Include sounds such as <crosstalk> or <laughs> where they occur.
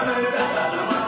Amen. <laughs>